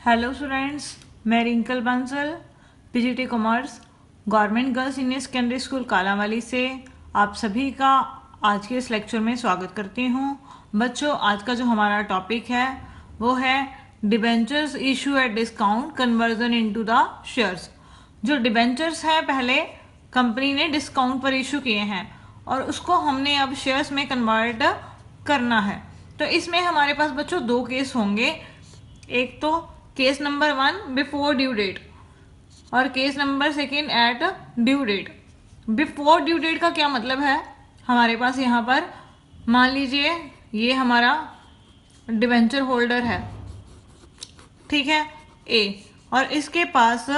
Hello students मैं Rinkal Bansal PGT commerce government girls senior secondary school Kalanwali से आप सभी का आज के इस लेक्चर में स्वागत करती हूँ। बच्चों, आज का जो हमारा टॉपिक है, वो है debentures issue at discount conversion into the shares जो डिबेंचर्स है, पहले कंपनी ने डिस्काउंट पर इशू किए हैं और उसको हमने अब शेयर्स में कन्वर्ट करना है। तो इसमें हमारे पास बच्चों दो केस होंगे। एक तो case number one before due date और case number second at due date before due date का क्या मतलब है? हमारे पास यहाँ पर मान लीजिए ये हमारा डिवेंचर होल्डर है। ठीक है? ए और इसके पास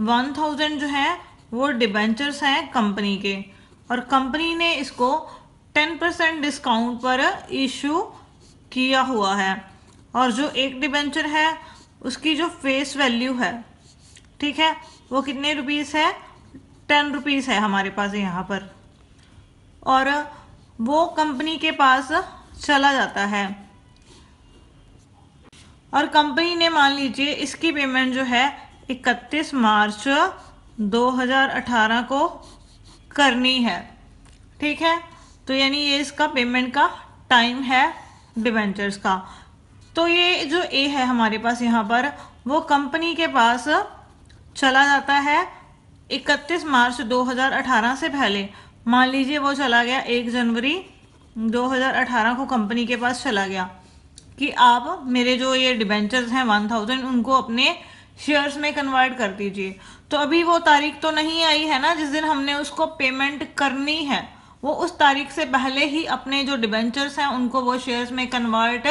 वन थाउज़ेंड जो है, वो डिबेंचर्स हैं कंपनी के। और कंपनी ने इसको टेन परसेंट डिस्काउंट पर इशू किया हुआ है। और जो एक डिबेंचर है उसकी जो फेस वैल्यू है, ठीक है? वो कितने रुपीस है? टेन रुपीस है हमारे पास यहाँ पर। और वो कंपनी के पास चला जाता है। और कंपनी ने मान लीजिए इसकी पेमेंट जो है 31 मार्च 2018 को करनी है। ठीक है? तो यानी ये इसका पेमेंट का टाइम है डिवेंचर्स का। तो ये जो ए है हमारे पास यहाँ पर, वो कंपनी के पास चला जाता है 31 मार्च 2018 से पहले। मान लीजिए वो चला गया 1 जनवरी 2018 को कंपनी के पास चला गया कि आप मेरे जो ये डिबेंचर्स हैं 1000 उनको अपने शेयर्स में कन्वर्ट कर दीजिए। तो अभी वो तारीख तो नहीं आई है ना, जिस दिन हमने उसको पेमेंट करनी है, वो उस तारीख से पहले ही अपने जो डिबेंचर्स हैं, उनको वो शेयर्स में कन्वर्ट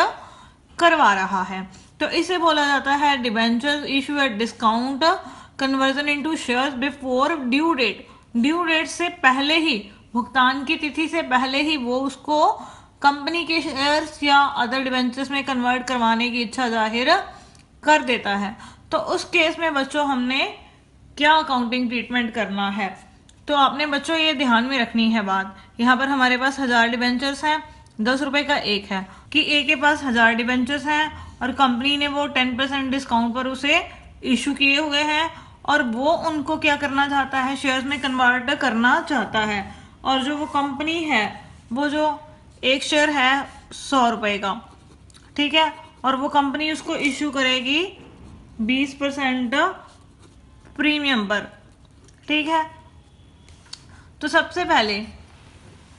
करवा रहा है। तो इसे बोला जाता है debenture issue at discount conversion into shares before due date due date से पहले ही, भुगतान की तिथि से पहले ही वो उसको कंपनी के शेयर्स या अदर डिबेंचर्स में कन्वर्ट करवाने की इच्छा ज़ाहिर कर देता है। तो उस केस में बच्चों, हमने क्या अकाउंटिंग ट्रीटमेंट करना है? तो आपने बच्चों, ये ध्यान में रखनी है बात। यहाँ पर हमारे पास हज़ार डिबेंचर्स हैं, दस रुपए का एक है। कि ए के पास हज़ार डिबेंचर्स हैं और कंपनी ने वो टेन परसेंट डिस्काउंट पर उसे इशू किए हुए हैं और वो उनको क्या करना चाहता है? शेयर्स में कन्वर्ट करना चाहता है। और जो वो कंपनी है, वो जो एक शेयर है सौ रुपए का, ठीक है? और वो कंपनी उसको इशू करेगी बीस परसेंट प्रीमियम पर, ठीक है? तो सबसे पहले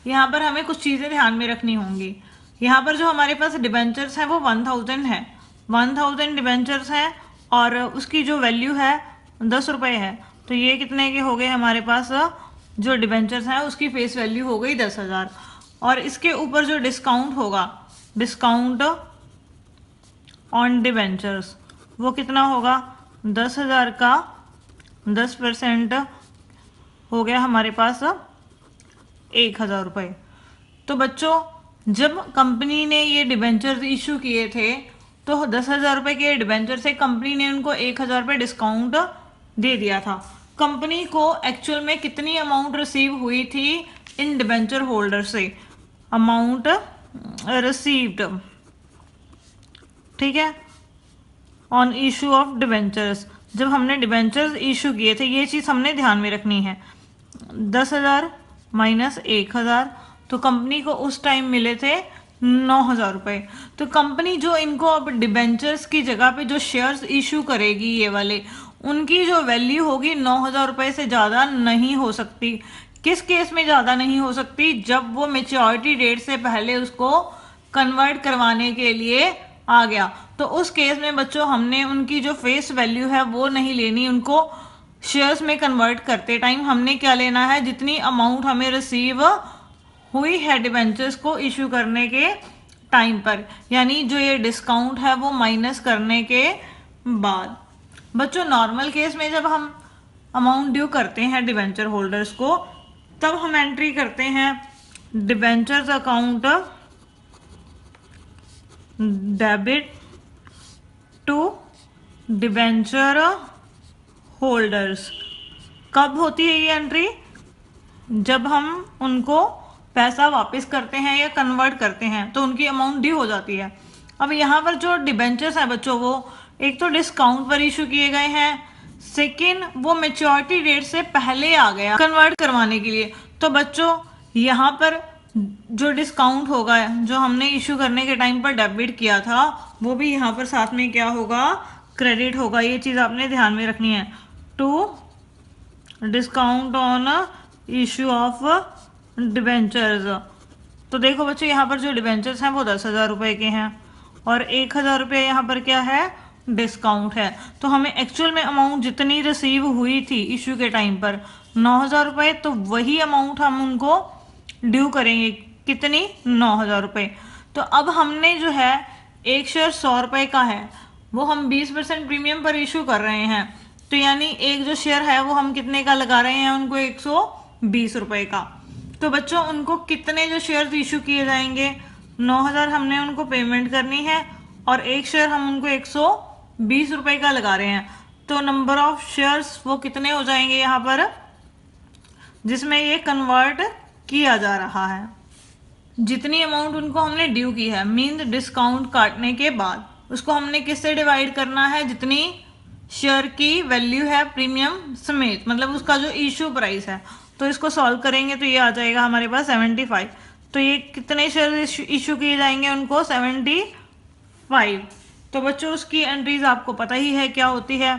यहाँ पर हमें कुछ चीज़ें ध्यान में रखनी होंगी। यहाँ पर जो हमारे पास डिबेंचर्स हैं वो वन थाउज़ेंड है। वन थाउज़ेंड डिबेंचर्स हैं और उसकी जो वैल्यू है दस रुपये है। तो ये कितने के हो गए हमारे पास? जो डिबेंचर्स हैं उसकी फेस वैल्यू हो गई दस हज़ार। और इसके ऊपर जो डिस्काउंट होगा डिस्काउंट ऑन डिबेंचर्स वो कितना होगा? दस हज़ार का दस परसेंट हो गया हमारे पास एक हज़ार रुपये तो बच्चों जब कंपनी ने ये डिबेंचर इशू किए थे तो दस हज़ार रुपये के डिबेंचर से कंपनी ने उनको एक हज़ार रुपये डिस्काउंट दे दिया था। कंपनी को एक्चुअल में कितनी अमाउंट रिसीव हुई थी इन डिबेंचर होल्डर से? अमाउंट रिसीव्ड ठीक है? ऑन इशू ऑफ़ डिबेंचर्स जब हमने डिबेंचर्स इशू किए थे, ये चीज़ हमने ध्यान में रखनी है। दस हज़ार माइनस एक हज़ार तो कंपनी को उस टाइम मिले थे नौ हज़ार रुपये तो कंपनी जो इनको अब डिबेंचर्स की जगह पे जो शेयर्स इशू करेगी ये वाले, उनकी जो वैल्यू होगी नौ हज़ार रुपये से ज़्यादा नहीं हो सकती। किस केस में ज़्यादा नहीं हो सकती? जब वो मेच्योरिटी डेट से पहले उसको कन्वर्ट करवाने के लिए आ गया। तो उस केस में बच्चों, हमने उनकी जो फेस वैल्यू है वो नहीं लेनी, उनको शेयर्स में कन्वर्ट करते टाइम हमने क्या लेना है? जितनी अमाउंट हमें रिसीव हुई है डिवेंचर्स को इशू करने के टाइम पर। यानी जो ये डिस्काउंट है वो माइनस करने के बाद। बच्चों नॉर्मल केस में जब हम अमाउंट ड्यू करते हैं डिवेंचर होल्डर्स को, तब हम एंट्री करते हैं debentures account debit to debenture holders कब होती है ये एंट्री जब हम उनको पैसा वापस करते हैं या कन्वर्ट करते हैं तो उनकी अमाउंट ड्यू हो जाती है। अब यहाँ पर जो डिबेंचर्स है बच्चों, वो एक तो डिस्काउंट पर इशू किए गए हैं सेकेंड वो मेच्योरिटी डेट से पहले आ गया कन्वर्ट करवाने के लिए। तो बच्चों, यहाँ पर जो डिस्काउंट होगा, जो हमने इशू करने के टाइम पर डेबिट किया था, वो भी यहाँ पर साथ में क्या होगा? क्रेडिट होगा, ये चीज़ आपने ध्यान में रखनी है। To discount on issue of debentures. तो देखो बच्चों, यहाँ पर जो डिबेंचर्स हैं वो दस हज़ार रुपये के हैं और एक हज़ार रुपये यहाँ पर क्या है? डिस्काउंट है। तो हमें एक्चुअल में अमाउंट जितनी रिसीव हुई थी इशू के टाइम पर, नौ हज़ार रुपये तो वही अमाउंट हम उनको ड्यू करेंगे। कितनी? नौ हज़ार रुपये तो अब हमने जो है, एक शेयर सौ रुपये का है। वो हम बीस परसेंट प्रीमियम पर इशू कर रहे हैं। तो यानी एक जो शेयर है, वो हम कितने का लगा रहे हैं? उनको एक सौ बीस रुपये का। तो बच्चों, उनको कितने जो शेयर इशू किए जाएँगे? नौ हज़ार हमने उनको पेमेंट करनी है और एक शेयर हम उनको एक सौ बीस रुपये का लगा रहे हैं। तो नंबर ऑफ़ शेयर्स वो कितने हो जाएँगे यहाँ पर? जिसमें ये कन्वर्ट किया जा रहा है। जितनी अमाउंट उनको हमने ड्यू की है मीन डिस्काउंट काटने के बाद। उसको हमने किससे डिवाइड करना है? जितनी शेयर की वैल्यू है प्रीमियम समेत मतलब उसका जो इशू प्राइस है। तो इसको सॉल्व करेंगे तो ये आ जाएगा हमारे पास सेवेंटी फाइव तो ये कितने शेयर इशू किए जाएँगे उनको? सेवेंटी फाइव तो बच्चों, उसकी एंट्रीज आपको पता ही है क्या होती है।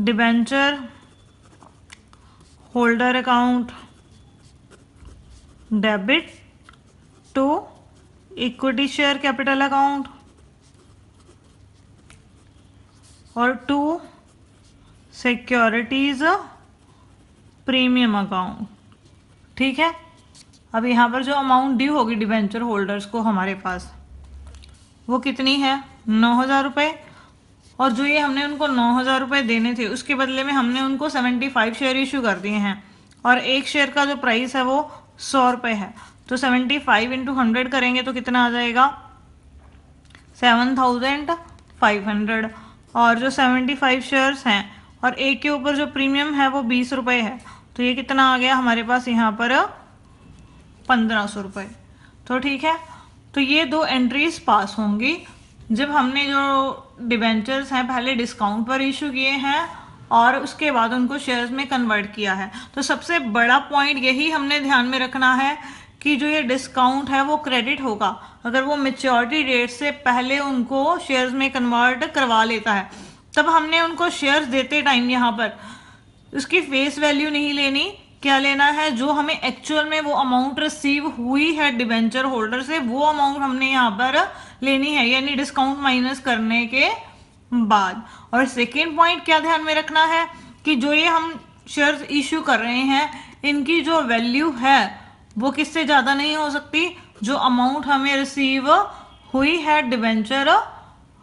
Debenture holder account debit to equity share capital account और टू सिक्योरिटीज प्रीमियम अकाउंट ठीक है? अब यहाँ पर जो अमाउंट ड्यू होगी डिवेंचर होल्डर्स को हमारे पास, वो कितनी है? नौ हज़ार रुपये और जो ये हमने उनको नौ हज़ार रुपये देने थे, उसके बदले में हमने उनको सेवेंटी फाइव शेयर इशू कर दिए हैं। और एक शेयर का जो प्राइस है वो सौ रुपये है। तो सेवेंटी फाइव इंटू हंड्रेड करेंगे तो कितना आ जाएगा? सेवन थाउज़ेंड फाइव हंड्रेड और जो सेवेंटी फाइव शेयर्स हैं और एक के ऊपर जो प्रीमियम है वो बीस रुपये है। तो ये कितना आ गया हमारे पास यहाँ पर? पंद्रह सौ रुपये तो ठीक है तो ये दो एंट्रीज पास होंगी। जब हमने जो डिबेंचर्स हैं, पहले डिस्काउंट पर इशू किए हैं और उसके बाद उनको शेयर्स में कन्वर्ट किया है। तो सबसे बड़ा पॉइंट यही हमने ध्यान में रखना है कि जो ये डिस्काउंट है, वो क्रेडिट होगा। अगर वो मेच्योरिटी डेट से पहले उनको शेयर्स में कन्वर्ट करवा लेता है तब हमने उनको शेयर्स देते टाइम यहाँ पर। उसकी फेस वैल्यू नहीं लेनी। क्या लेना है? जो हमें एक्चुअल में वो अमाउंट रिसीव हुई है डिबेंचर होल्डर से, वो अमाउंट हमने यहाँ पर लेनी है, यानी डिस्काउंट माइनस करने के बाद। और सेकेंड पॉइंट क्या ध्यान में रखना है? कि जो ये हम शेयर्स इश्यू कर रहे हैं, इनकी जो वैल्यू है, वो किससे ज़्यादा नहीं हो सकती? जो अमाउंट हमें रिसीव हुई है डिबेंचर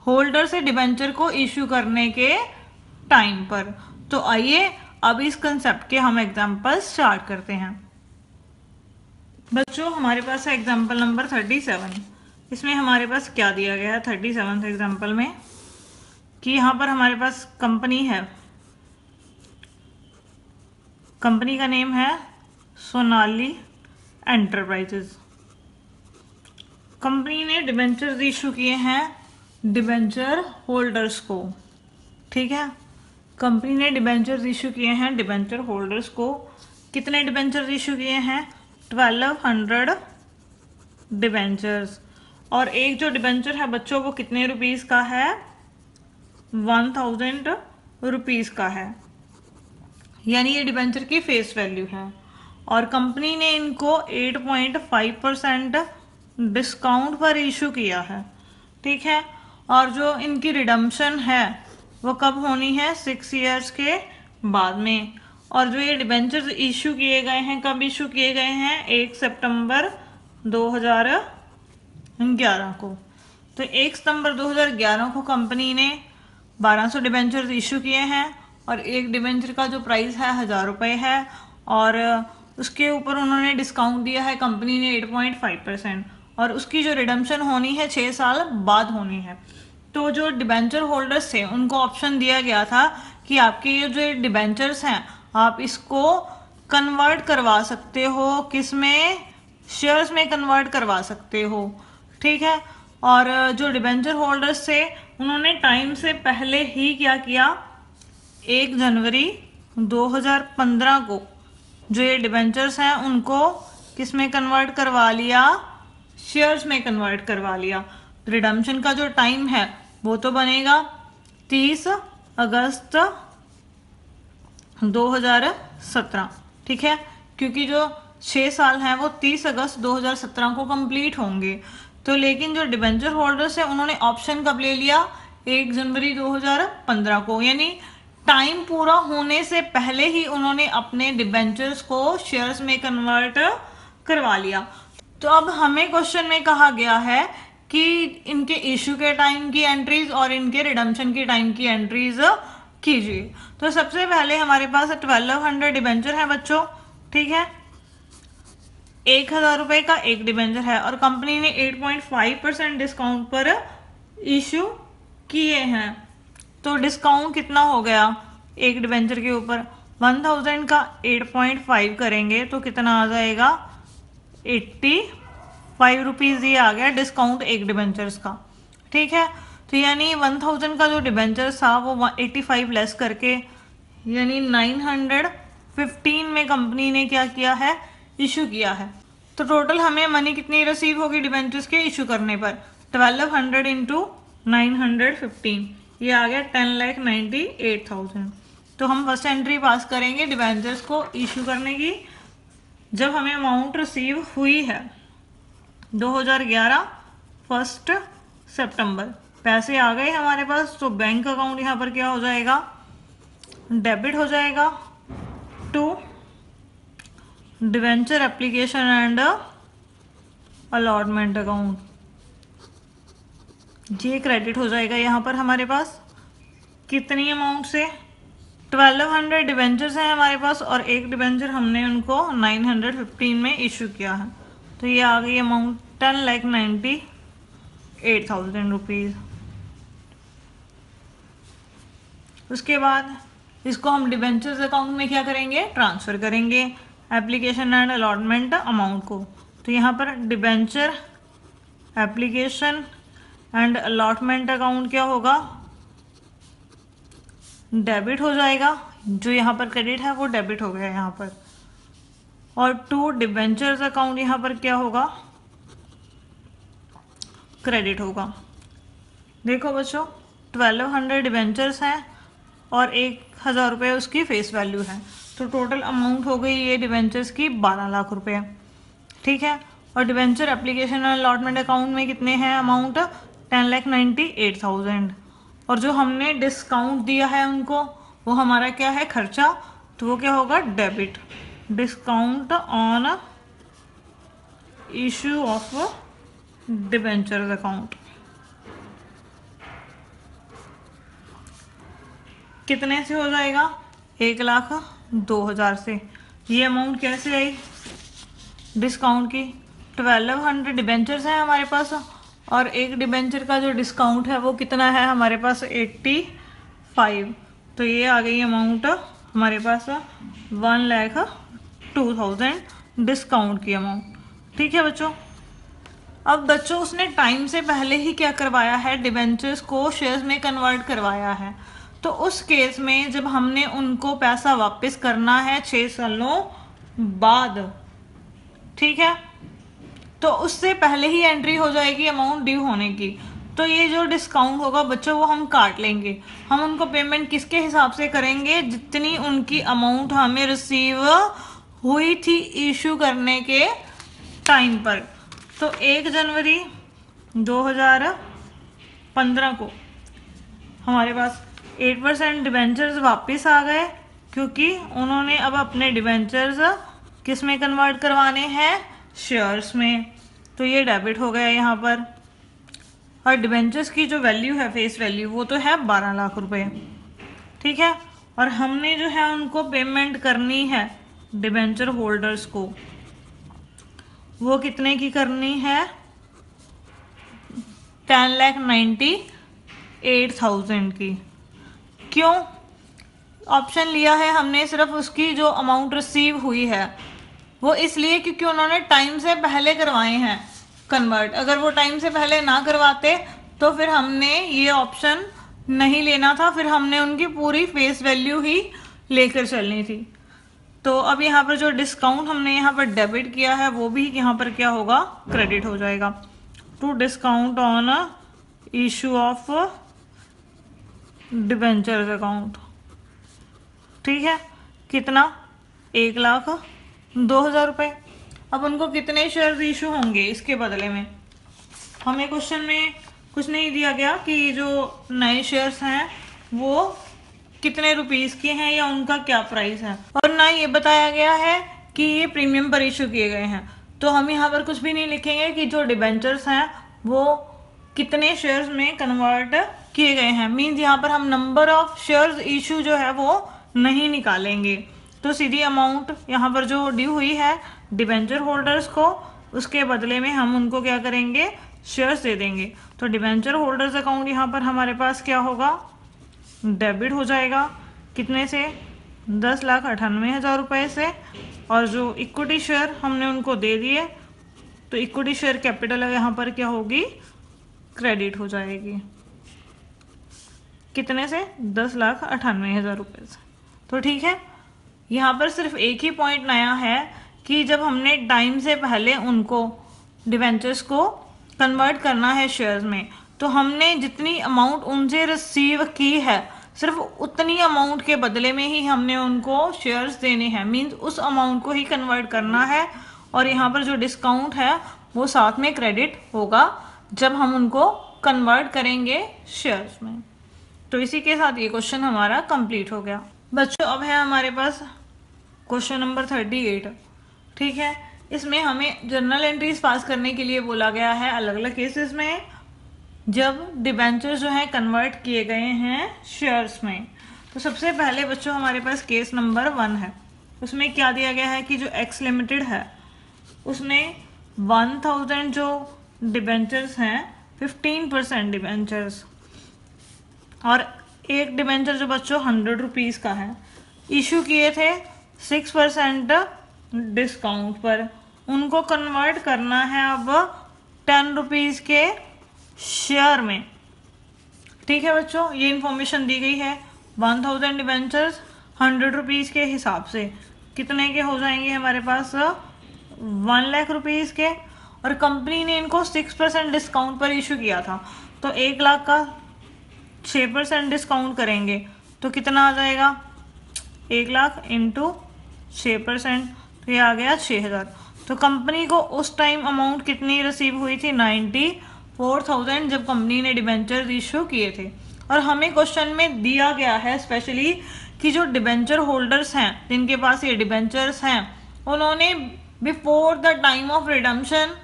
होल्डर से डिबेंचर को इश्यू करने के टाइम पर। तो आइए, अब इस कंसेप्ट के हम एग्ज़ाम्पल स्टार्ट करते हैं। बच्चों, हमारे पास है एग्ज़ाम्पल नंबर थर्टी सेवन इसमें हमारे पास क्या दिया गया है थर्टी सेवन एग्ज़ाम्पल में? कि यहाँ पर हमारे पास कंपनी है। कंपनी का नेम है सोनाली एंटरप्राइजेज कंपनी ने डिबेंचर इशू किए हैं डिबेंचर होल्डर्स को, ठीक है? कंपनी ने डिबेंचर इशू किए हैं, डिबेंचर होल्डर्स को। कितने डिबेंचर इशू किए हैं? Twelve hundred debentures. और एक जो डिबेंचर है बच्चों वो कितने रुपीस का है? वन थाउज़ेंड रुपीज़ का है। यानी ये डिबेंचर की फेस वैल्यू है। और कंपनी ने इनको 8.5 परसेंट डिस्काउंट पर इशू किया है, ठीक है? और जो इनकी रिडम्शन है, वो कब होनी है? सिक्स इयर्स के बाद में। और जो ये डिबेंचर इशू किए गए हैं, कब इशू किए गए हैं? एक सितंबर 2011 को। तो एक सितंबर 2011 को कंपनी ने 1200 सौ डिबेंचर इशू किए हैं और एक डिबेंचर का जो प्राइस है, हज़ार रुपये है। और उसके ऊपर उन्होंने डिस्काउंट दिया है कंपनी ने 8.5 परसेंट और उसकी जो रिडम्शन होनी है छः साल बाद होनी है। तो जो डिबेंचर होल्डर्स थे, उनको ऑप्शन दिया गया था कि आपके ये जो डिबेंचर्स हैं, आप इसको कन्वर्ट करवा सकते हो, किसमें? शेयर्स में कन्वर्ट करवा सकते हो, ठीक है? और जो डिबेंचर होल्डर्स थे, उन्होंने टाइम से पहले ही क्या किया? एक जनवरी 2015 को जो ये डिबेंचर्स हैं, उनको किसमें कन्वर्ट करवा लिया? शेयर्स में कन्वर्ट करवा लिया। रिडम्शन का जो टाइम है, वो तो बनेगा 30 अगस्त 2017 ठीक है? क्योंकि जो छः साल हैं, वो 30 अगस्त 2017 को कंप्लीट होंगे। तो लेकिन जो डिबेंचर होल्डर्स है, उन्होंने ऑप्शन कब ले लिया? एक जनवरी 2015 को। यानी टाइम पूरा होने से पहले ही उन्होंने अपने डिबेंचर्स को शेयर्स में कन्वर्ट करवा लिया। तो अब हमें क्वेश्चन में कहा गया है कि इनके इशू के टाइम की एंट्रीज और इनके रिडम्शन की टाइम की एंट्रीज कीजिए। तो सबसे पहले हमारे पास ट्वेल्व हंड्रेड डिबेंचर है बच्चों, ठीक है? एक हज़ार रुपए का एक डिबेंचर है और कंपनी ने 8.5 परसेंट डिस्काउंट पर इशू किए हैं। तो डिस्काउंट कितना हो गया एक डिबेंचर के ऊपर? 1000 का 8.5 करेंगे तो कितना आ जाएगा? 85 फाइव रुपीज़ ये आ गया डिस्काउंट एक डिबेंचर्स का। ठीक है? तो यानी 1000 का जो डिबेंचर्स था, वो 85 लेस करके, यानी 915 में कंपनी ने क्या किया है? इशू किया है। तो टोटल हमें मनी कितनी रिसीव होगी डिबेंचर्स के? इशू करने पर। Twelve hundred into nine hundred fifteen ये आ गया ten lakh ninety eight thousand तो हम फ़र्स्ट एंट्री पास करेंगे डिबेंचर्स को इशू करने की। जब हमें अमाउंट रिसीव हुई है। 2011 फ़र्स्ट सितंबर। पैसे आ गए हमारे पास तो बैंक अकाउंट यहाँ पर क्या हो जाएगा? डेबिट हो जाएगा। To, debenture application and allotment account. ये क्रेडिट हो जाएगा यहाँ पर हमारे पास। कितनी अमाउंट से? ट्वेल्व हंड्रेड डिवेंचर्स हैं हमारे पास और एक डिवेंचर हमने उनको नाइन हंड्रेड फिफ्टीन में इशू किया है। तो ये आ गई amount ten lakh ninety eight thousand rupees उसके बाद इसको हम डिवेंचर्स अकाउंट में क्या करेंगे? ट्रांसफ़र करेंगे एप्लीकेशन एंड अलॉटमेंट अमाउंट को। तो यहाँ पर debenture application and allotment account क्या होगा? डेबिट हो जाएगा। जो यहाँ पर क्रेडिट है वो डेबिट हो गया यहाँ पर। और टू डिबेंचर्स अकाउंट यहाँ पर क्या होगा? क्रेडिट होगा। देखो बच्चों ट्वेल्व हंड्रेड डिबेंचर्स हैं और एक हज़ार रुपये उसकी फेस वैल्यू है। तो टोटल अमाउंट हो गई ये डिवेंचर्स की बारह लाख रुपए ठीक है? और डिवेंचर एप्लीकेशन और अलॉटमेंट अकाउंट में कितने हैं amount ten lakh ninety eight thousand और जो हमने डिस्काउंट दिया है उनको, वो हमारा क्या है? खर्चा? तो वो क्या होगा? Debit discount on issue of debenture account कितने से हो जाएगा? एक लाख दो हज़ार से। ये अमाउंट कैसे आई? डिस्काउंट की। ट्वेल्व हंड्रेड डिबेंचर्स हैं हमारे पास और एक डिबेंचर का जो डिस्काउंट है वो कितना है हमारे पास? एट्टी फाइव तो ये आ गई अमाउंट हमारे पास one lakh two thousand discount की अमाउंट ठीक है बच्चों? अब बच्चों, उसने टाइम से पहले ही क्या करवाया है? डिबेंचर्स को शेयर्स में कन्वर्ट करवाया है। तो उस केस में जब हमने उनको पैसा वापस करना है छः सालों बाद, ठीक है? तो उससे पहले ही एंट्री हो जाएगी अमाउंट ड्यू होने की। तो ये जो डिस्काउंट होगा बच्चों, वो हम काट लेंगे। हम उनको पेमेंट किसके हिसाब से करेंगे? जितनी उनकी अमाउंट हमें रिसीव हुई थी इशू करने के टाइम पर। तो एक जनवरी 2015 को हमारे पास एट परसेंट डिवेंचर्स वापस आ गए, क्योंकि उन्होंने अब अपने डिवेंचर्स किसमें कन्वर्ट करवाने हैं? शेयर्स में। तो ये डेबिट हो गया यहाँ पर। और डिवेंचर्स की जो वैल्यू है फेस वैल्यू वो तो है बारह लाख रुपए। ठीक है? और हमने जो है उनको पेमेंट करनी है। डिबेंचर होल्डर्स को। वो कितने की करनी है? Ten lakh ninety eight thousand की। क्यों? ऑप्शन लिया है हमने सिर्फ़ उसकी जो अमाउंट रिसीव हुई है। वो इसलिए क्योंकि उन्होंने टाइम से पहले करवाए हैं कन्वर्ट। अगर वो टाइम से पहले ना करवाते तो फिर हमने ये ऑप्शन नहीं लेना था। फिर हमने उनकी पूरी फेस वैल्यू ही लेकर चलनी थी। तो अब यहाँ पर जो डिस्काउंट हमने यहाँ पर डेबिट किया है, वो भी यहाँ पर क्या होगा? क्रेडिट हो जाएगा। To discount on issue of debentures account ठीक है? कितना? एक लाख दो हज़ार रुपये अब उनको कितने शेयर इशू होंगे इसके बदले में? हमें क्वेश्चन में कुछ नहीं दिया गया कि जो नए शेयर्स हैं, वो कितने रुपीस के हैं या उनका क्या प्राइस है? और ना ये बताया गया है कि ये प्रीमियम पर इशू किए गए हैं। तो हम यहाँ पर कुछ भी नहीं लिखेंगे कि जो डिबेंचर्स हैं, वो कितने शेयर्स में कन्वर्ट किए गए हैं। मीन्स यहाँ पर हम नंबर ऑफ़ शेयर्स इशू जो है वो नहीं निकालेंगे। तो सीधी अमाउंट यहाँ पर जो ड्यू हुई है डिबेंचर होल्डर्स को, उसके बदले में हम उनको क्या करेंगे? शेयर्स दे देंगे। तो डिबेंचर होल्डर्स अकाउंट यहाँ पर हमारे पास क्या होगा? डेबिट हो जाएगा कितने से? दस लाख अठानवे हज़ार रुपये से। और जो इक्विटी शेयर हमने उनको दे दिए तो इक्विटी शेयर कैपिटल यहाँ पर क्या होगी? क्रेडिट हो जाएगी। कितने से? दस लाख अठानवे हज़ार रुपये से। तो ठीक है, यहाँ पर सिर्फ़ एक ही पॉइंट नया है कि जब हमने टाइम से पहले उनको डिवेंचर्स को कन्वर्ट करना है शेयर्स में तो हमने जितनी अमाउंट उनसे रिसीव की है, सिर्फ़ उतनी अमाउंट के बदले में ही हमने उनको शेयर्स देने हैं। मींस उस अमाउंट को ही कन्वर्ट करना है और यहाँ पर जो डिस्काउंट है, वो साथ में क्रेडिट होगा जब हम उनको कन्वर्ट करेंगे शेयर्स में। तो इसी के साथ ये क्वेश्चन हमारा कंप्लीट हो गया। बच्चों, अब है हमारे पास क्वेश्चन नंबर थर्टी एट ठीक है? इसमें हमें जर्नल एंट्रीज पास करने के लिए बोला गया है अलग अलग केसेस में। जब डिबेंचर जो है कन्वर्ट किए गए हैं शेयर्स में तो सबसे पहले बच्चों, हमारे पास केस नंबर वन है। उसमें क्या दिया गया है कि जो एक्स लिमिटेड है, उसमें वन थाउज़ेंड जो डिबेंचर्स हैं फिफ्टीन परसेंट डिबेंचर्स और एक डिबेंचर जो बच्चों हंड्रेड रुपीज़ का है। इशू किए थे सिक्स परसेंट डिस्काउंट पर। उनको कन्वर्ट करना है अब टेन रुपीज़ के शेयर में। ठीक है बच्चों, ये इन्फॉर्मेशन दी गई है one thousand debentures hundred rupees के हिसाब से। कितने के हो जाएँगे हमारे पास? वन लाख रुपीज़ के। और कंपनी ने इनको सिक्स परसेंट डिस्काउंट पर इशू किया था। तो एक लाख का छः परसेंट डिस्काउंट करेंगे। तो कितना आ जाएगा? एक लाख इंटू छः परसेंट तो ये आ गया छः हज़ार। तो कंपनी को उस टाइम अमाउंट कितनी रिसीव हुई थी? नाइन्टी फोर थाउज़ेंड जब कंपनी ने डिबेंचर इशू किए थे। और हमें क्वेश्चन में दिया गया है स्पेशली कि जो डिबेंचर होल्डर्स हैं, जिनके पास ये डिबेंचर्स हैं, उन्होंने before the time of redemption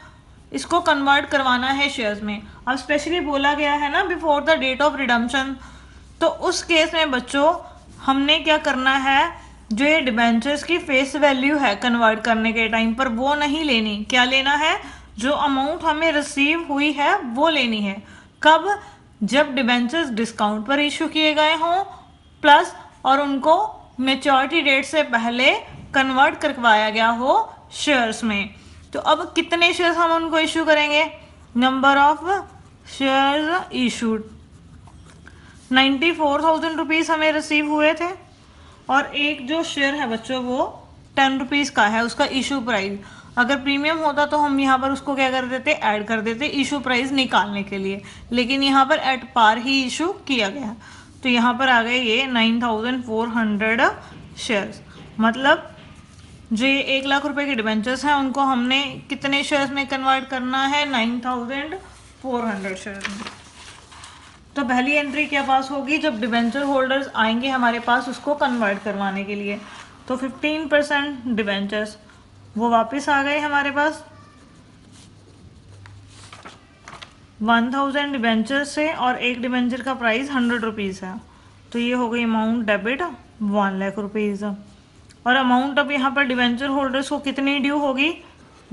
इसको कन्वर्ट करवाना है शेयर्स में। अब स्पेशली बोला गया है ना before the date of redemption तो उस केस में बच्चों, हमने क्या करना है? जो ये डिबेंचर्स की फेस वैल्यू है कन्वर्ट करने के टाइम पर, वो नहीं लेनी। क्या लेना है? जो अमाउंट हमें रिसीव हुई है, वो लेनी है। कब? जब डिबेंचर्स डिस्काउंट पर इशू किए गए हों प्लस और उनको मेच्योरिटी डेट से पहले कन्वर्ट करवाया गया हो शेयर्स में। तो अब कितने शेयर्स हम उनको इशू करेंगे? Number of shares issued ninety four thousand rupees हमें रिसीव हुए थे और एक जो शेयर है बच्चों, वो टेन रुपीज़ का है, उसका इशू प्राइस अगर प्रीमियम होता तो हम यहाँ पर उसको क्या कर देते ऐड कर देते इशू प्राइस निकालने के लिए। लेकिन यहाँ पर एट पार ही इशू किया गया। तो यहाँ पर आ गए ये nine thousand four hundred shares मतलब जो ये एक लाख रुपए के डिबेंचर्स हैं, उनको हमने कितने शेयर्स में कन्वर्ट करना है? Nine thousand four hundred shares में। तो पहली एंट्री क्या पास होगी? जब डिबेंचर होल्डर्स आएँगे हमारे पास उसको कन्वर्ट करवाने के लिए। तो 15 परसेंट डिबेंचर्स वो वापस आ गए हमारे पास। 1000 डिबेंचर से और एक डिबेंचर का प्राइस हंड्रेड रुपीज़ है। तो ये हो गई amount debit one lakh rupees और अमाउंट अब यहाँ पर डिबेंचर होल्डर्स को कितनी ड्यू होगी?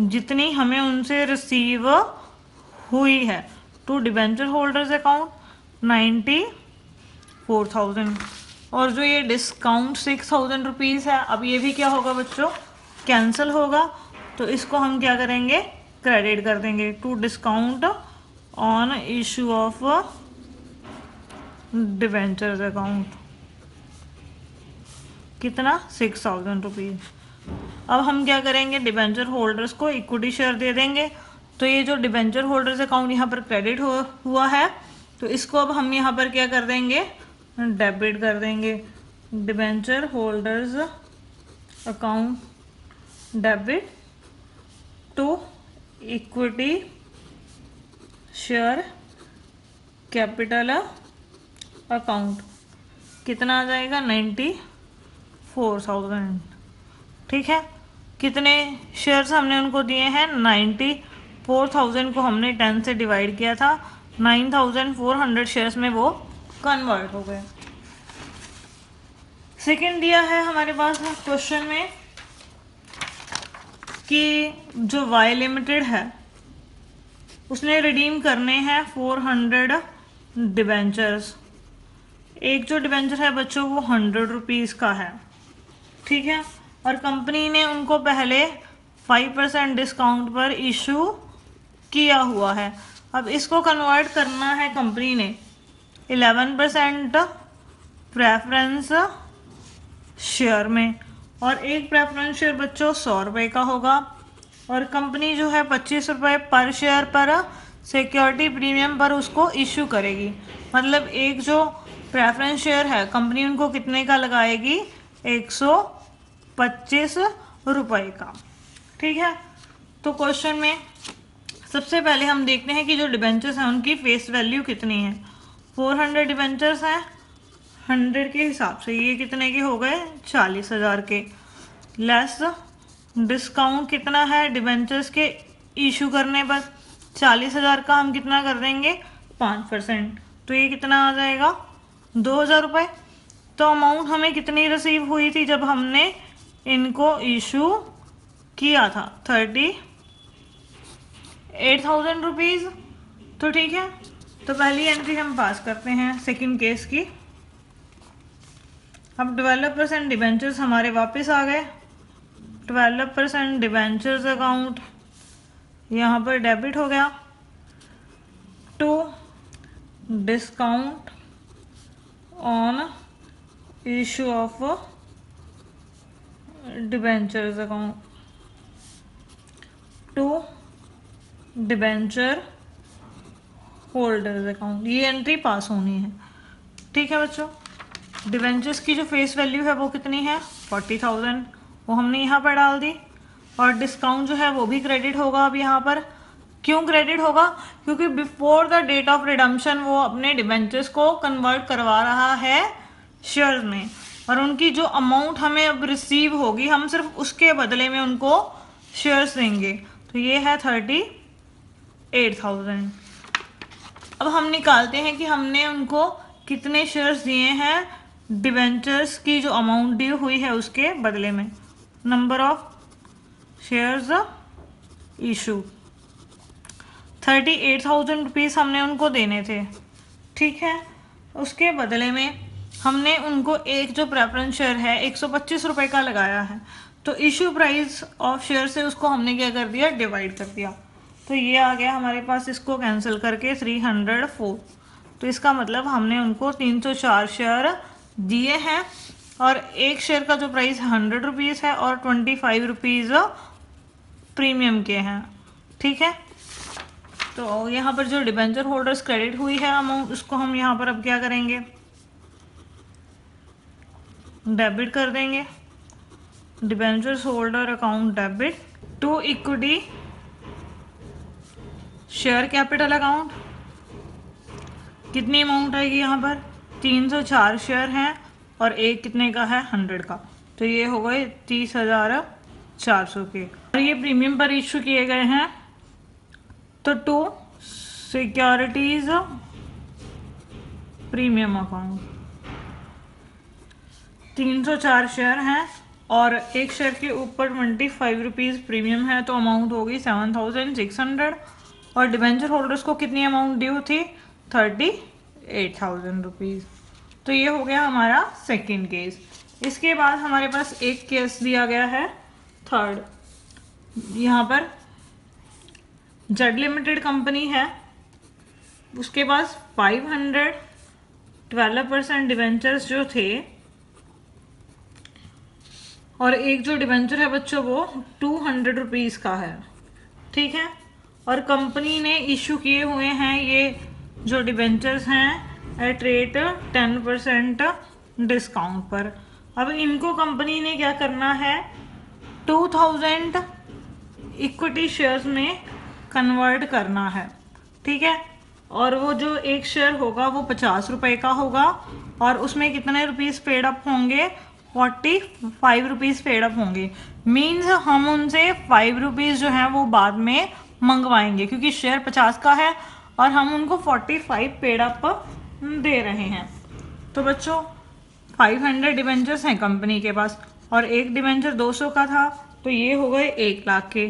जितनी हमें उनसे रिसीव हुई है। To debenture holders account ninety four thousand और जो ये डिस्काउंट सिक्स थाउज़ेंड रुपीज़ है, अब ये भी क्या होगा बच्चों? कैंसिल होगा तो इसको हम क्या करेंगे? क्रेडिट कर देंगे। To discount on issue of debentures account कितना? सिक्स थाउज़ेंड रुपीज़ अब हम क्या करेंगे? डिबेंचर होल्डर्स को इक्विटी शेयर दे देंगे। तो ये जो डिबेंचर होल्डर्स अकाउंट यहाँ पर क्रेडिट हो, हुआ है तो इसको अब हम यहाँ पर क्या कर देंगे? डेबिट कर देंगे। Debenture holders account debit to equity share capital account कितना आ जाएगा? नाइन्टी फोर थाउज़ेंड ठीक है? कितने शेयर्स हमने उनको दिए हैं? नाइन्टी फोर थाउज़ेंड को हमने टेन से डिवाइड किया था। Nine thousand four hundred shares में वो कन्वर्ट हो गए। सेकेंड दिया है हमारे पास क्वेश्चन में। कि जो वाई लिमिटेड है, उसने रिडीम करने हैं फोर हंड्रेड डिबेंचर्स एक जो डिबेंचर है बच्चों, वो हंड्रेड रुपीज़ का है। ठीक है? और कंपनी ने उनको पहले फाइव परसेंट डिस्काउंट पर इशू किया हुआ है। अब इसको कन्वर्ट करना है कंपनी ने। इलेवन परसेंट प्रेफरेंस शेयर में। और एक प्रेफरेंस शेयर बच्चों सौ रुपये का होगा। और कंपनी जो है पच्चीस रुपये पर शेयर पर सिक्योरिटी प्रीमियम पर उसको इशू करेगी। मतलब एक जो प्रेफरेंस शेयर है कंपनी उनको कितने का लगाएगी? एक सौ पच्चीस रुपये का। ठीक है? तो क्वेश्चन में सबसे पहले हम देखते हैं कि जो डिबेंचर्स हैं, उनकी फेस वैल्यू कितनी है? फोर हंड्रेड डिबेंचर्स हैं हंड्रेड के हिसाब से। ये कितने के हो गए? चालीस हज़ार के। लेस डिस्काउंट कितना है डिबेंचर्स के इशू करने पर? चालीस हज़ार का हम कितना कर देंगे? पाँच परसेंट। तो ये कितना आ जाएगा? दो हज़ार रुपये तो अमाउंट हमें कितनी रिसीव हुई थी जब हमने इनको इशू किया था? Thirty eight thousand rupees. तो ठीक है। तो पहली एंट्री हम पास करते हैं सेकंड केस की। अब ट्वेल्व परसेंट डिबेंचर्स हमारे वापस आ गए। ट्वेल्व परसेंट डिबेंचर्स अकाउंट यहाँ पर डेबिट हो गया। To discount on issue of debentures account to debenture holders account ये एंट्री पास होनी है। ठीक है बच्चों? डिबेंचर्स की जो फेस वैल्यू है वो कितनी है? फोर्टी थाउज़ेंड वो हमने यहाँ पर डाल दी। और डिस्काउंट जो है वो भी क्रेडिट होगा अब यहाँ पर। क्यों क्रेडिट होगा? क्योंकि before the date of redemption वो अपने डिवेंचर्स को कन्वर्ट करवा रहा है शेयर में। और उनकी जो अमाउंट हमें अब रिसीव होगी, हम सिर्फ़ उसके बदले में उनको शेयर्स देंगे। तो ये है थर्टी एट थाउज़ेंड अब हम निकालते हैं कि हमने उनको कितने शेयर्स दिए हैं। डिवेंचर्स की जो अमाउंट ड्यू हुई है उसके बदले में। Number of shares issue thirty eight thousand rupees हमने उनको देने थे। ठीक है? उसके बदले में हमने उनको एक जो प्रेफरेंस शेयर है, एक सौ पच्चीस रुपये का लगाया है। तो इशू प्राइस ऑफ़ शेयर से उसको हमने क्या कर दिया? डिवाइड कर दिया। तो ये आ गया हमारे पास इसको कैंसिल करके थ्री हंड्रेड फोर तो इसका मतलब हमने उनको तीन सौ चार शेयर दिए हैं और एक शेयर का जो प्राइस हंड्रेड रुपीज़ है और ट्वेंटी फाइव रुपीज़ प्रीमियम के हैं, ठीक है? तो यहाँ पर जो डिबेंचर होल्डर्स क्रेडिट हुई है अमाउंट उसको हम यहाँ पर अब क्या करेंगे? डेबिट कर देंगे। Debentures holder account debit to equity share capital account कितनी अमाउंट आएगी यहाँ पर? तीन सौ चार शेयर हैं और एक कितने का है? हंड्रेड का। तो ये हो गए तीस हज़ार चार सौ के। और ये प्रीमियम पर इशू किए गए हैं। तो टू सिक्योरिटीज प्रीमियम अकाउंट। तीन सौ चार शेयर हैं और एक शेयर के ऊपर ट्वेंटी फाइव रुपीज़ प्रीमियम है तो अमाउंट होगी सेवन थाउज़ेंड सिक्स हंड्रेड। और डिवेंचर होल्डर्स को कितनी अमाउंट ड्यू थी? Thirty eight thousand rupees. तो ये हो गया हमारा सेकेंड केस इसके बाद हमारे पास एक केस दिया गया है थर्ड यहाँ पर जेड लिमिटेड कंपनी है. उसके पास 500 ट्वेल्व परसेंट डिवेंचर्स जो थे, और एक जो डिवेंचर है बच्चों वो टू हंड्रेड रुपीज़ का है. ठीक है? और कंपनी ने इशू किए हुए हैं ये जो डिवेंचर्स हैं at rate ten percent discount पर। अब इनको कंपनी ने क्या करना है? टू थाउज़ेंड इक्विटी शेयर्स में कन्वर्ट करना है, ठीक है? और वो जो एक शेयर होगा, वो पचास रुपए का होगा। और उसमें कितने रुपीस पेड अप होंगे? Forty five rupees paid up होंगे। मीन्स हम उनसे फाइव रुपीज़ जो है, वो बाद में मंगवाएँगे, क्योंकि शेयर पचास का है। और हम उनको फोर्टी फाइव पेड अप दे रहे हैं। तो बच्चों फाइव हंड्रेड डिवेंचर्स हैं कंपनी के पास और एक डिवेंचर दो सौ का था तो ये हो गए एक लाख के,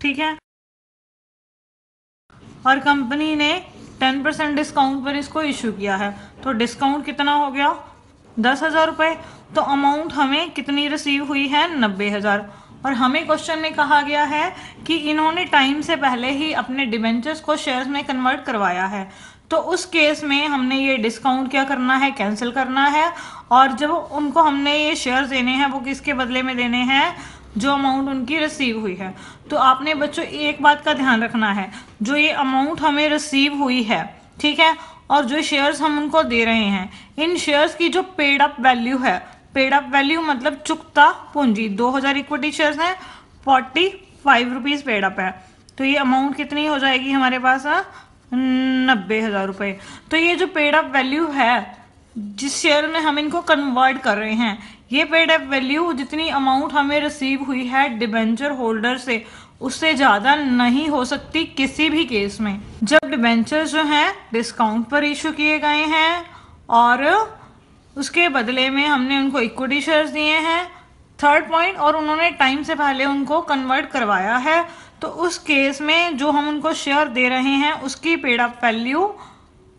ठीक है? और कंपनी ने टेन परसेंट डिस्काउंट पर इसको इशू किया है। तो डिस्काउंट कितना हो गया? दस हज़ार रुपये तो अमाउंट हमें कितनी रिसीव हुई है? नब्बे हज़ार। और हमें क्वेश्चन में कहा गया है कि इन्होंने टाइम से पहले ही अपने डिवेंचर्स को शेयर्स में कन्वर्ट करवाया है। तो उस केस में हमने ये डिस्काउंट क्या करना है कैंसिल करना है और जब उनको हमने ये शेयर्स देने हैं, वो किसके बदले में देने हैं, जो अमाउंट उनकी रिसीव हुई है। तो आपने बच्चों, एक बात का ध्यान रखना है, जो ये अमाउंट हमें रिसीव हुई है, ठीक है, और जो शेयर्स हम उनको दे रहे हैं, इन शेयर्स की जो पेड अप वैल्यू है पेड अप वैल्यू मतलब चुकता पूंजी 2000 इक्विटी शेयर्स हैं forty five rupees paid up है। तो ये अमाउंट कितनी हो जाएगी हमारे पास नब्बे हज़ार रुपए। तो ये जो पेड अप वैल्यू है, जिस शेयर में हम इनको कन्वर्ट कर रहे हैं, ये पेड अप वैल्यू जितनी अमाउंट हमें रिसीव हुई है डिबेंचर होल्डर से, उससे ज़्यादा नहीं हो सकती किसी भी केस में। जब डिबेंचर जो हैं डिस्काउंट पर इशू किए गए हैं और उसके बदले में हमने उनको इक्विटी शेयर्स दिए हैं थर्ड पॉइंट और उन्होंने टाइम से पहले उनको कन्वर्ट करवाया है तो उस केस में जो हम उनको शेयर दे रहे हैं, उसकी पेड अप वैल्यू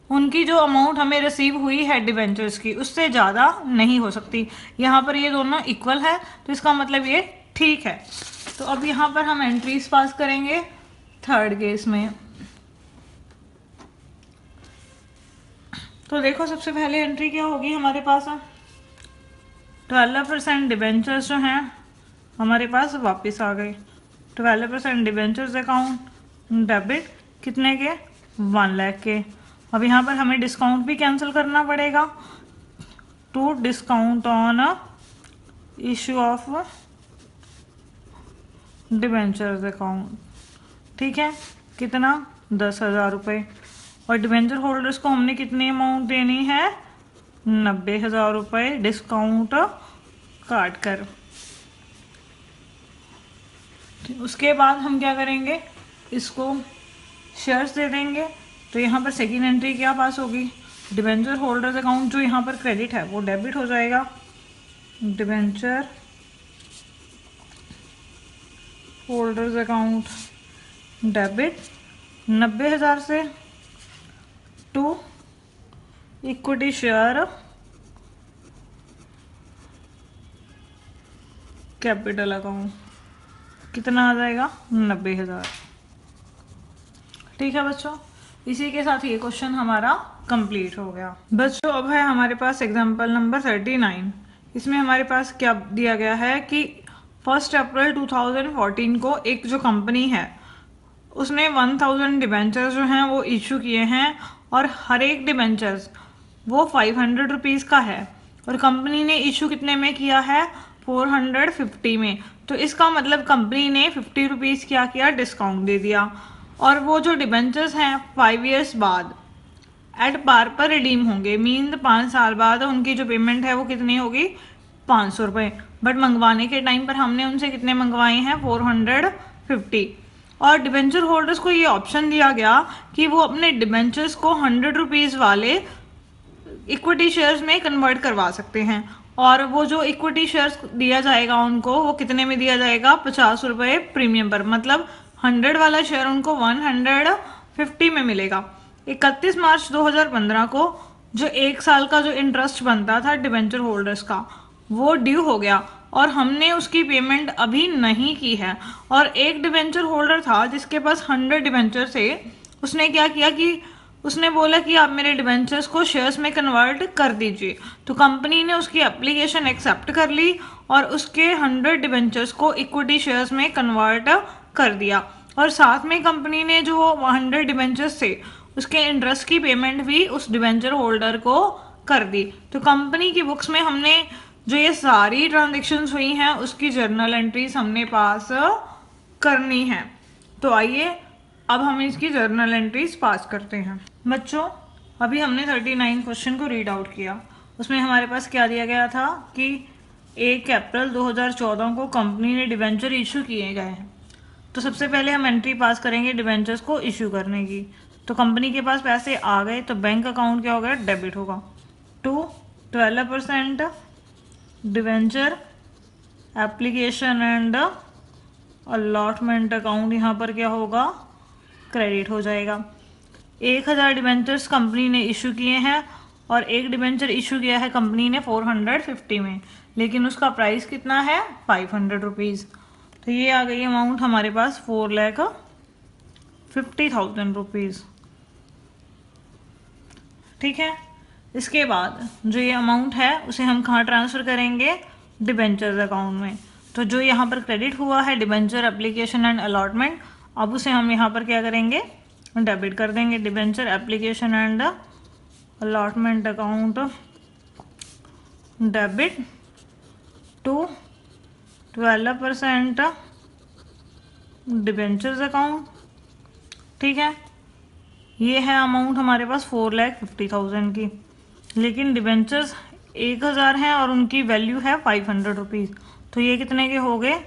उनकी जो अमाउंट हमें रिसीव हुई है डिवेंचर्स की, उससे ज़्यादा नहीं हो सकती। यहाँ पर ये दोनों इक्वल है तो इसका मतलब ये ठीक है। तो अब यहाँ पर हम एंट्रीज पास करेंगे थर्ड केस में। तो देखो सबसे पहले एंट्री क्या होगी हमारे पास? ट्वेल्व परसेंट डिवेंचर्स जो हैं, हमारे पास वापस आ गए। Twelve percent debentures account debit कितने के? वन लाख के। अब यहाँ पर हमें डिस्काउंट भी कैंसिल करना पड़ेगा। To discount on issue of debentures account ठीक है? कितना? दस हज़ार रुपये और डिवेंचर होल्डर्स को हमने कितनी अमाउंट देनी है? नब्बे हज़ार रुपये डिस्काउंट काट कर उसके बाद हम क्या करेंगे? इसको शेयर्स दे देंगे। तो यहाँ पर सेकेंड एंट्री क्या पास होगी? डिवेंचर होल्डर्स अकाउंट जो यहाँ पर क्रेडिट है, वो डेबिट हो जाएगा। डिवेंचर होल्डर्स अकाउंट डेबिट नब्बे हज़ार से to equity share capital account कितना आ जाएगा? नब्बे हज़ार। ठीक है बच्चों? इसी के साथ ये क्वेश्चन हमारा कंप्लीट हो गया। बच्चों, अब है हमारे पास एग्ज़ाम्पल नंबर थर्टी नाइन इसमें हमारे पास क्या दिया गया है कि फ़र्स्ट अप्रैल 2014 को एक जो कंपनी है, उसने 1000 डिबेंचर्स जो हैं वो इशू किए हैं और हर एक डिबेंचर्स वो फाइव हंड्रेड रुपीज़ का है। और कंपनी ने इशू कितने में किया है? फोर हंड्रेड फिफ्टी में। तो इसका मतलब कंपनी ने फिफ्टी रुपीज़ क्या किया? डिस्काउंट दे दिया। और वो जो डिबेंचर्स हैं फाइव ईयर्स बाद एट पार पर रिडीम होंगे। मीन पाँच साल बाद उनकी जो पेमेंट है वो कितनी होगी? पाँच सौ रुपये बट मंगवाने के टाइम पर हमने उनसे कितने मंगवाए हैं? फोर हंड्रेड फिफ्टी और डिबेंचर होल्डर्स को ये ऑप्शन दिया गया कि वो अपने डिबेंचर्स को हंड्रेड रुपीज़ वाले इक्विटी शेयर्स में कन्वर्ट करवा सकते हैं। और वो जो इक्विटी शेयर्स दिया जाएगा उनको, वो कितने में दिया जाएगा? पचास रुपये प्रीमियम पर। मतलब हंड्रेड वाला शेयर उनको वन हंड्रेड फिफ्टी में मिलेगा। इकतीस मार्च 2015 को जो एक साल का जो इंटरेस्ट बनता था डिवेंचर होल्डर्स का, वो ड्यू हो गया और हमने उसकी पेमेंट अभी नहीं की है। और एक डिवेंचर होल्डर था जिसके पास हंड्रेड डिवेंचर थे, उसने क्या किया कि उसने बोला कि आप मेरे डिवेंचर्स को शेयर्स में कन्वर्ट कर दीजिए। तो कंपनी ने उसकी एप्लीकेशन एक्सेप्ट कर ली और उसके हंड्रेड डिवेंचर्स को इक्विटी शेयर्स में कन्वर्ट कर दिया। और साथ में कंपनी ने जो हंड्रेड डिवेंचर्स थे, उसके इंटरेस्ट की पेमेंट भी उस डिवेंचर होल्डर को कर दी। तो कंपनी की बुक्स में हमने जो ये सारी ट्रांजेक्शन हुई हैं, उसकी जर्नल एंट्रीज हमने पास करनी है। तो आइए अब हम इसकी जर्नल एंट्रीज पास करते हैं। बच्चों, अभी हमने थर्टी नाइन क्वेश्चन को रीड आउट किया। उसमें हमारे पास क्या दिया गया था कि एक अप्रैल 2014 को कंपनी ने डिवेंचर इशू किए गए हैं। तो सबसे पहले हम एंट्री पास करेंगे डिवेंचर्स को इशू करने की। तो कंपनी के पास पैसे आ गए तो बैंक अकाउंट क्या होगा? डेबिट होगा। To twelve percent debenture application and allotment account यहाँ पर क्या होगा? क्रेडिट हो जाएगा। एक हज़ार डिवेंचर्स कंपनी ने इशू किए हैं और एक डिबेंचर इशू किया है कंपनी ने फोर हंड्रेड फिफ्टी में। लेकिन उसका प्राइस कितना है? फाइव हंड्रेड रुपीज़ तो ये आ गई अमाउंट हमारे पास four lakh fifty thousand rupees ठीक है? इसके बाद जो ये अमाउंट है, उसे हम कहाँ ट्रांसफ़र करेंगे? डिबेंचर अकाउंट में। तो जो यहाँ पर क्रेडिट हुआ है, डिबेंचर एप्लीकेशन एंड अलॉटमेंट अब उसे हम यहाँ पर क्या करेंगे? डेबिट कर देंगे। Debenture application and allotment account debit to twelve percent debentures account ठीक है? ये है अमाउंट हमारे पास फोर लैख फिफ्टी थाउज़ेंड की। लेकिन डिबेंचर्स एक हज़ार हैं और उनकी वैल्यू है फाइव हंड्रेड रुपीज़ तो ये कितने के हो गए?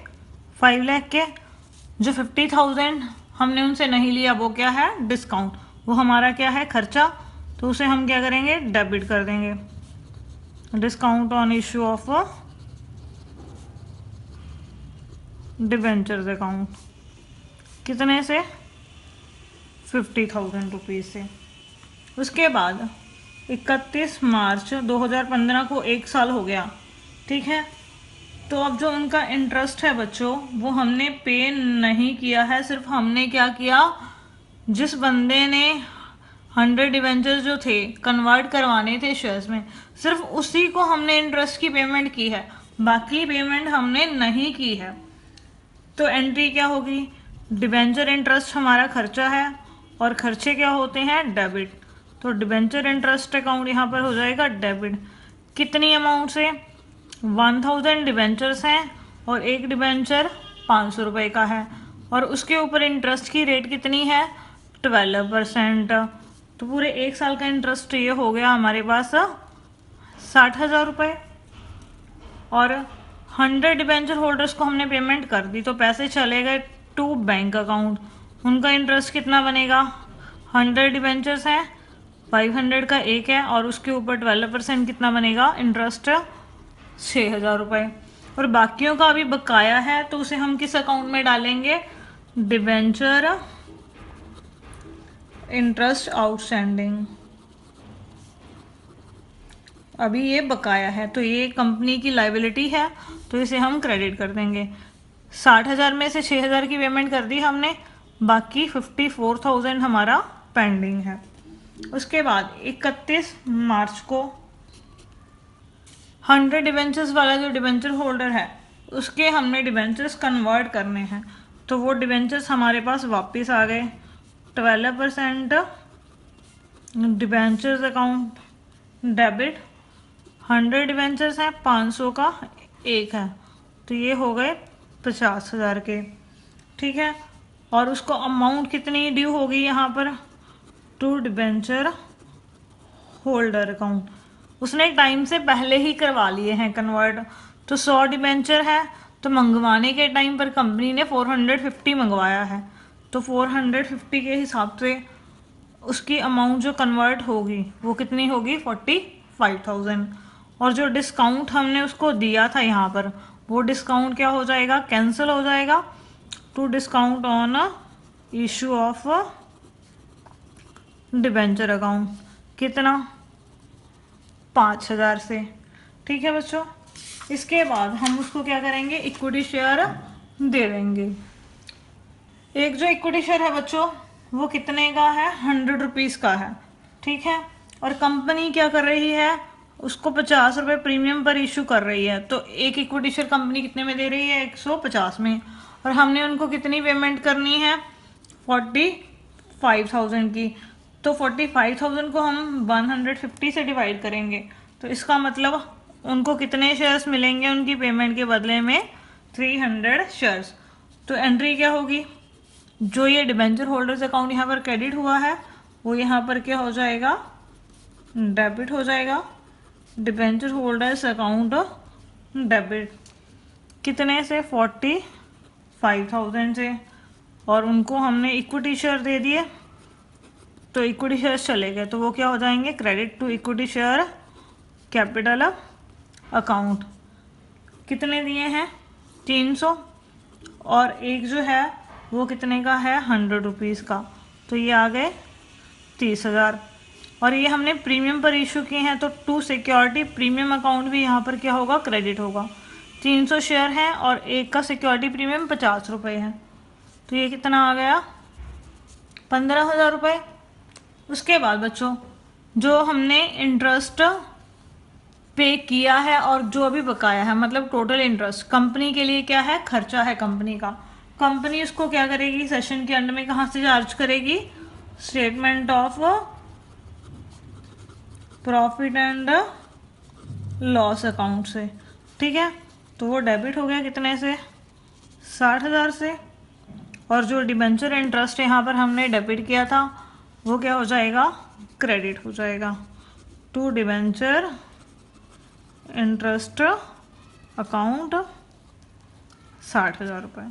फाइव लैख के। जो फिफ्टी थाउज़ेंड हमने उनसे नहीं लिया, वो क्या है? डिस्काउंट वो हमारा क्या है? खर्चा। तो उसे हम क्या करेंगे? डेबिट कर देंगे। Discount on issue of debentures account कितने से? फिफ्टी थाउज़ेंड रुपीज़ से। उसके बाद इकतीस मार्च 2015 को एक साल हो गया। ठीक है? तो अब जो उनका इंटरेस्ट है बच्चों, वो हमने पे नहीं किया है, सिर्फ़ हमने क्या किया? जिस बंदे ने हंड्रेड डिवेंचर्स जो थे कन्वर्ट करवाने थे शेयर्स में, सिर्फ़ उसी को हमने इंटरेस्ट की पेमेंट की है। बाकी पेमेंट हमने नहीं की है। तो एंट्री क्या होगी? डिवेंचर इंटरेस्ट हमारा खर्चा है, और खर्चे क्या होते हैं? डेबिट तो डिबेंचर इंटरेस्ट अकाउंट यहाँ पर हो जाएगा डेबिट कितनी अमाउंट से? वन थाउज़ेंड डिबेंचर्स हैं और एक डिबेंचर पाँच सौ रुपये का है। और उसके ऊपर इंटरेस्ट की रेट कितनी है? ट्वेल्व परसेंट तो पूरे एक साल का इंटरेस्ट ये हो गया हमारे पास साठ हज़ार रुपये और हंड्रेड डिबेंचर होल्डर्स को हमने पेमेंट कर दी तो पैसे चले गए टू बैंक अकाउंट उनका इंटरेस्ट कितना बनेगा? हंड्रेड डिबेंचर्स हैं फाइव हंड्रेड का एक है, और उसके ऊपर ट्वेल्व परसेंट कितना बनेगा? इंटरेस्ट छः हज़ार रुपये और बाकियों का अभी बकाया है तो उसे हम किस अकाउंट में डालेंगे? डिबेंचर इंटरेस्ट आउटस्टैंडिंग अभी ये बकाया है तो ये कंपनी की लाइबिलिटी है तो इसे हम क्रेडिट कर देंगे। साठ हज़ार में से छः हज़ार की पेमेंट कर दी हमने, बाकी फिफ्टी फोर थाउज़ेंड हमारा पेंडिंग है। उसके बाद 31 मार्च को हंड्रेड डिवेंचर्स वाला जो डिवेंचर होल्डर है, उसके हमने डिवेंचर्स कन्वर्ट करने हैं। तो वो डिवेंचर्स हमारे पास वापस आ गए। Twelve percent debentures account debit hundred debentures हैं, पाँच सौ का एक है। तो ये हो गए पचास हज़ार के। ठीक है? और उसको अमाउंट कितनी ड्यू होगी यहाँ पर? टू डिवेंचर होल्डर अकाउंट उसने टाइम से पहले ही करवा लिए हैं कन्वर्ट तो सौ डिबेंचर है तो मंगवाने के टाइम पर कंपनी ने फोर हंड्रेड फिफ्टी मंगवाया है. तो फोर हंड्रेड फिफ्टी के हिसाब से उसकी अमाउंट जो कन्वर्ट होगी, वो कितनी होगी? फोर्टी फाइव थाउज़ेंड और जो डिस्काउंट हमने उसको दिया था यहाँ पर, वो डिस्काउंट क्या हो जाएगा? कैंसिल हो जाएगा to discount on issue of debenture account कितना? पाँच हज़ार से। ठीक है बच्चों? इसके बाद हम उसको क्या करेंगे? इक्विटी शेयर दे देंगे। एक जो इक्विटी शेयर है बच्चों, वो कितने का है? हंड्रेड रुपीज़ का है। ठीक है? और कंपनी क्या कर रही है? उसको पचास रुपये प्रीमियम पर इशू कर रही है। तो एक इक्विटी शेयर कंपनी कितने में दे रही है? एक सौ पचास में। और हमने उनको कितनी पेमेंट करनी है? फोर्टी फाइव थाउज़ेंड की। तो फोर्टी फाइव थाउज़ेंड को हम वन हंड्रेड फिफ्टी से डिवाइड करेंगे। तो इसका मतलब उनको कितने शेयर्स मिलेंगे उनकी पेमेंट के बदले में? थ्री हंड्रेड शेयर्स तो एंट्री क्या होगी? जो ये डिबेंचर होल्डर्स अकाउंट यहाँ पर क्रेडिट हुआ है, वो यहाँ पर क्या हो जाएगा? डेबिट हो जाएगा। डिबेंचर होल्डर्स अकाउंट डेबिट कितने से? फोर्टी फाइव थाउज़ेंड से। और उनको हमने इक्विटी शेयर दे दिए। तो इक्विटी शेयर चले गए तो वो क्या हो जाएँगे? Credit to equity share capital account कितने दिए हैं? तीन सौ। और एक जो है, वो कितने का है? हंड्रेड रुपीज़ का। तो ये आ गए तीस हज़ार। और ये हमने प्रीमियम पर इशू किए हैं तो टू सिक्योरिटी प्रीमियम अकाउंट भी यहाँ पर क्या होगा? क्रेडिट होगा। तीन सौ शेयर हैं और एक का सिक्योरिटी प्रीमियम पचास रुपये है। तो ये कितना आ गया? पंद्रह हज़ार रुपये उसके बाद बच्चों, जो हमने इंटरेस्ट पे किया है और जो अभी बकाया है मतलब टोटल इंटरेस्ट कंपनी के लिए क्या है? खर्चा है कंपनी का। कंपनी उसको क्या करेगी? सेशन के अंड में कहाँ से चार्ज करेगी? Statement of profit and loss account से। ठीक है? तो वो डेबिट हो गया कितने से? साठ हज़ार से। और जो डिबेंचर इंटरेस्ट यहाँ पर हमने डेबिट किया था वो क्या हो जाएगा? क्रेडिट हो जाएगा। टू डिवेंचर इंटरेस्ट अकाउंट साठ हज़ार रुपये